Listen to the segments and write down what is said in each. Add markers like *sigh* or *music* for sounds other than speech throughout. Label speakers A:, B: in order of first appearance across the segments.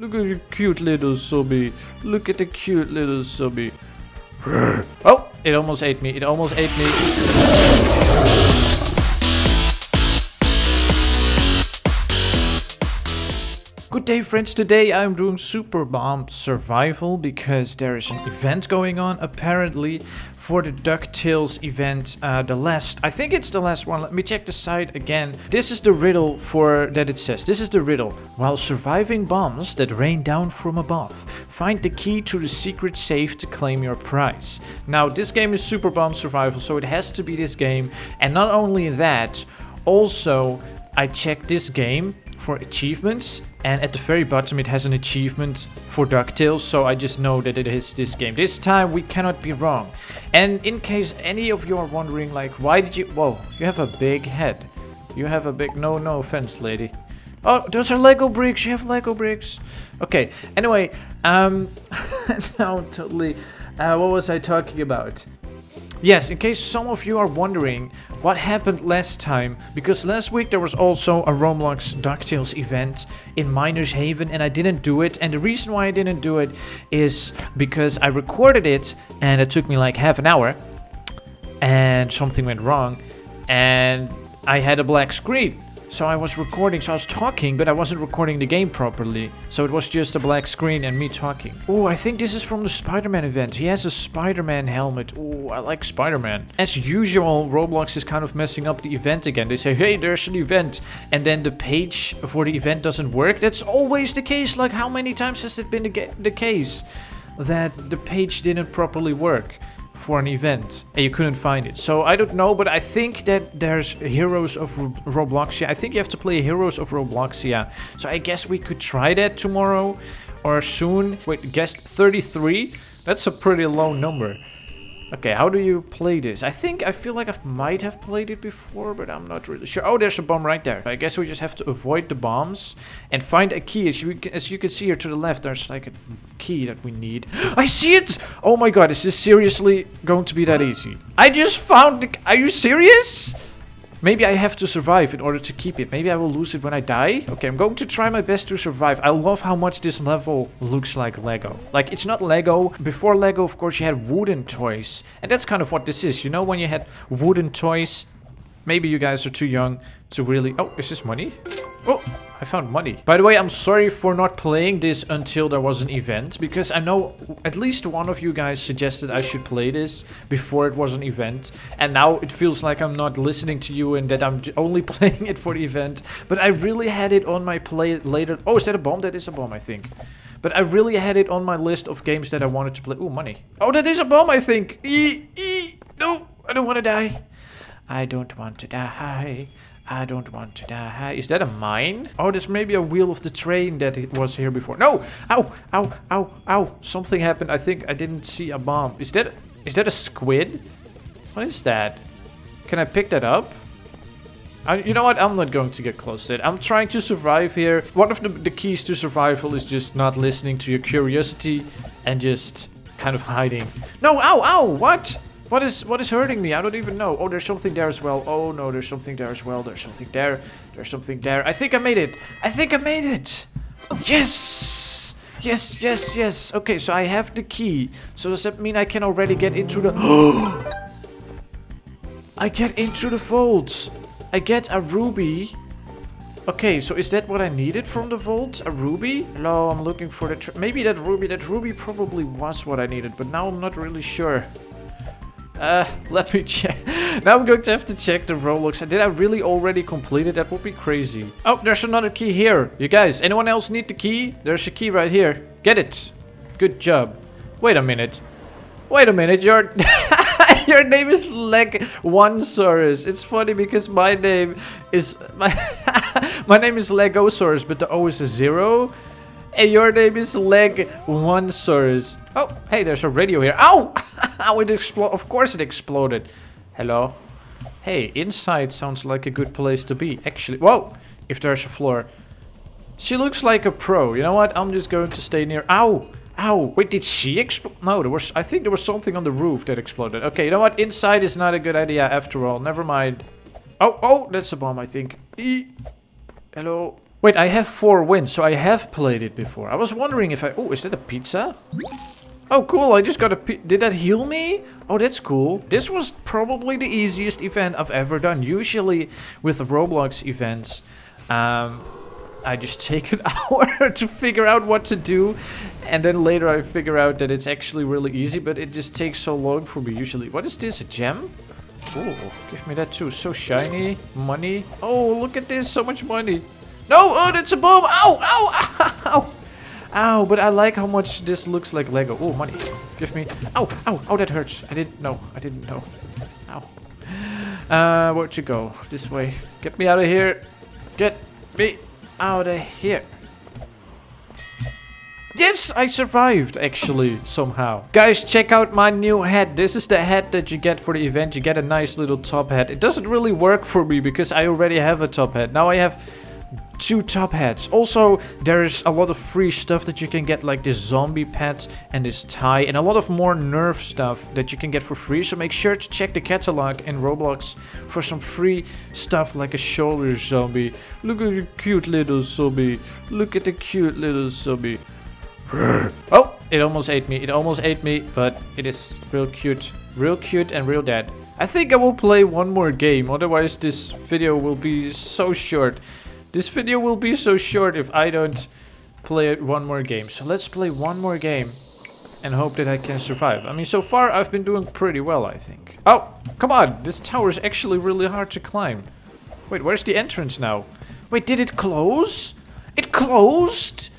A: Look at the cute little subby. Look at the cute little subby. Oh, it almost ate me. It almost ate me. Good day friends, today I'm doing Super Bomb Survival because there is an event going on apparently for the DuckTales event, uh, the last, I think it's the last one, let me check the site again. This is the riddle for, that it says, this is the riddle. While surviving bombs that rain down from above, find the key to the secret safe to claim your prize. Now this game is Super Bomb Survival, so it has to be this game. And not only that, also I checked this game for achievements and at the very bottom it has an achievement for DuckTales so I just know that it is this game. This time we cannot be wrong. And in case any of you are wondering like why did you... Whoa, you have a big head. You have a big... No, no offense lady. Oh, those are Lego bricks. You have Lego bricks. Okay, anyway, um, *laughs* now totally... Uh, what was I talking about? Yes, in case some of you are wondering what happened last time, because last week there was also a Roblox DuckTales event in Miners Haven and I didn't do it. And the reason why I didn't do it is because I recorded it and it took me like half an hour and something went wrong and I had a black screen. So I was recording, so I was talking, but I wasn't recording the game properly. So it was just a black screen and me talking. Oh, I think this is from the Spider-Man event. He has a Spider-Man helmet. Oh, I like Spider-Man. As usual, Roblox is kind of messing up the event again. They say, hey, there's an event. And then the page for the event doesn't work. That's always the case. Like, how many times has it been the, the case that the page didn't properly work? For an event and you couldn't find it. So I don't know, but I think that there's Heroes of Robloxia. I think you have to play Heroes of Robloxia. So I guess we could try that tomorrow or soon. Wait, guess 33? That's a pretty low number. Okay, how do you play this? I think, I feel like I might have played it before, but I'm not really sure. Oh, there's a bomb right there. I guess we just have to avoid the bombs and find a key. As you, as you can see here to the left, there's like a key that we need. *gasps* I see it! Oh my god, is this seriously going to be that easy? I just found the... Are you serious? Maybe I have to survive in order to keep it. Maybe I will lose it when I die. Okay, I'm going to try my best to survive. I love how much this level looks like Lego. Like, it's not Lego. Before Lego, of course, you had wooden toys. And that's kind of what this is. You know, when you had wooden toys, maybe you guys are too young to really... Oh, is this money? Oh, I found money. By the way, I'm sorry for not playing this until there was an event, because I know at least one of you guys suggested I should play this before it was an event, and now it feels like I'm not listening to you and that I'm only *laughs* playing it for the event, but I really had it on my play later. Oh, is that a bomb? That is a bomb, I think. But I really had it on my list of games that I wanted to play. Oh, money. Oh, that is a bomb, I think. E e no, I don't want to die. I don't want to die. I don't want to die. Is that a mine? Oh, there's maybe a wheel of the train that it was here before. No! Ow! Ow! Ow! Ow! Something happened. I think I didn't see a bomb. Is that is that a squid? What is that? Can I pick that up? I, you know what? I'm not going to get close to it. I'm trying to survive here. One of the, the keys to survival is just not listening to your curiosity and just kind of hiding. No! Ow! Ow! What? What is what is hurting me? I don't even know. Oh, there's something there as well. Oh no, there's something there as well. There's something there. There's something there. I think I made it. I think I made it. Yes! Yes, yes, yes. Okay, so I have the key. So does that mean I can already get into the... *gasps* I get into the vault. I get a ruby. Okay, so is that what I needed from the vault? A ruby? No, I'm looking for the... Maybe that ruby... That ruby probably was what I needed, but now I'm not really sure. Uh, *laughs* let me check. now I'm going to have to check the Roblox. Did I really already complete it? That would be crazy. Oh, there's another key here. You guys, anyone else need the key? There's a key right here. Get it. Good job. Wait a minute. Wait a minute. Your *laughs* your name is Leg One Saurus. It's funny because my name is my *laughs* my name is Legosaurus, but the O is a zero. And your name is Leg One Saurus. Oh, hey, there's a radio here. Ow! *laughs* Ow, it exploded. Of course it exploded. Hello? Hey, inside sounds like a good place to be. Actually, whoa! If there's a floor. She looks like a pro. You know what? I'm just going to stay near. Ow! Ow! Wait, did she explode? No, there was. I think there was something on the roof that exploded. Okay, you know what? Inside is not a good idea after all. Never mind. Oh, oh, that's a bomb, I think. E Hello? Wait, I have four wins, so I have played it before. I was wondering if I... Oh, is that a pizza? Oh, cool. I just got a... Did that heal me? Oh, that's cool. This was probably the easiest event I've ever done. Usually with Roblox events, um, I just *laughs* take an *laughs* hour to figure out what to do. And then later I figure out that it's actually really easy, but it just takes so long for me usually. What is this? A gem? Oh, give me that too. So shiny. Money. Oh, look at this. So much money. No, oh, that's a bomb. Ow, ow, *laughs* ow. Ow, but I like how much this looks like Lego. Oh, money. Give me. Ow, ow, ow, that hurts. I didn't know. I didn't know. Ow. Uh, where'd you go? This way. Get me out of here. Get me out of here. Yes, I survived, actually, somehow. Guys, check out my new hat. This is the hat that you get for the event. You get a nice little top hat. It doesn't really work for me because I already have a top hat. Now I have two top hats. Also, there's a lot of free stuff that you can get, like this zombie pet and this tie, and a lot of more Nerf stuff that you can get for free. So make sure to check the catalog in Roblox for some free stuff like a shoulder zombie. Look at the cute little zombie. Look at the cute little zombie. *sighs* Oh, it almost ate me. It almost ate me, but it is real cute. Real cute and real dead. I think I will play one more game, otherwise this video will be so short. This video will be so short if I don't play it one more game. So let's play one more game and hope that I can survive. I mean, so far I've been doing pretty well, I think. Oh, come on. This tower is actually really hard to climb. Wait, where's the entrance now? Wait, did it close? It closed?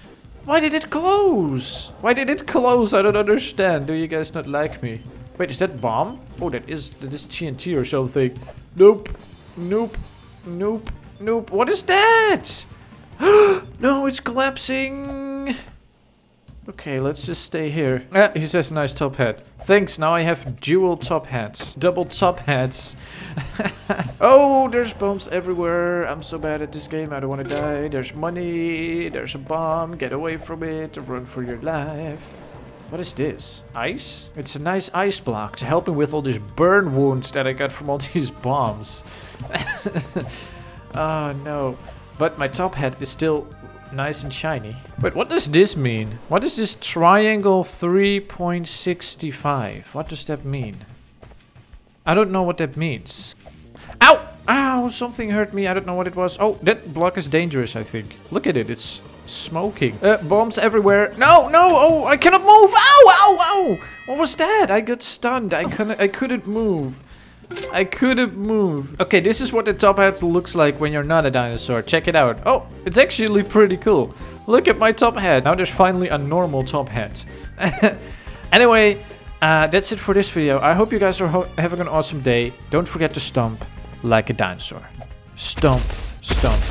A: Why did it close? Why did it close? I don't understand. Do you guys not like me? Wait, is that bomb? Oh, that is that is TNT or something. Nope. Nope. Nope. Nope. What is that? *gasps* no, it's collapsing. Okay, let's just stay here. Ah, he says nice top hat. Thanks, now I have dual top hats. Double top hats. *laughs* oh, there's bombs everywhere. I'm so bad at this game, I don't want to die. There's money, there's a bomb. Get away from it, run for your life. What is this? Ice? It's a nice ice block to help me with all these burn wounds that I got from all *laughs* these bombs. *laughs* Oh no. But my top hat is still nice and shiny. But what does this mean? What is this triangle 3.65? What does that mean? I don't know what that means. Ow! Ow! Something hurt me. I don't know what it was. Oh, that block is dangerous, I think. Look at it. It's smoking. Uh, bombs everywhere. No, no! Oh, I cannot move! Ow! Ow! Ow! What was that? I got stunned. I couldn't, I couldn't move. I couldn't move. Okay, this is what the top hat looks like when you're not a dinosaur. Check it out. Oh, it's actually pretty cool. Look at my top hat. Now there's finally a normal top hat. *laughs* anyway, uh, that's it for this video. I hope you guys are having an awesome day. Don't forget to stomp like a dinosaur. Stomp, stomp.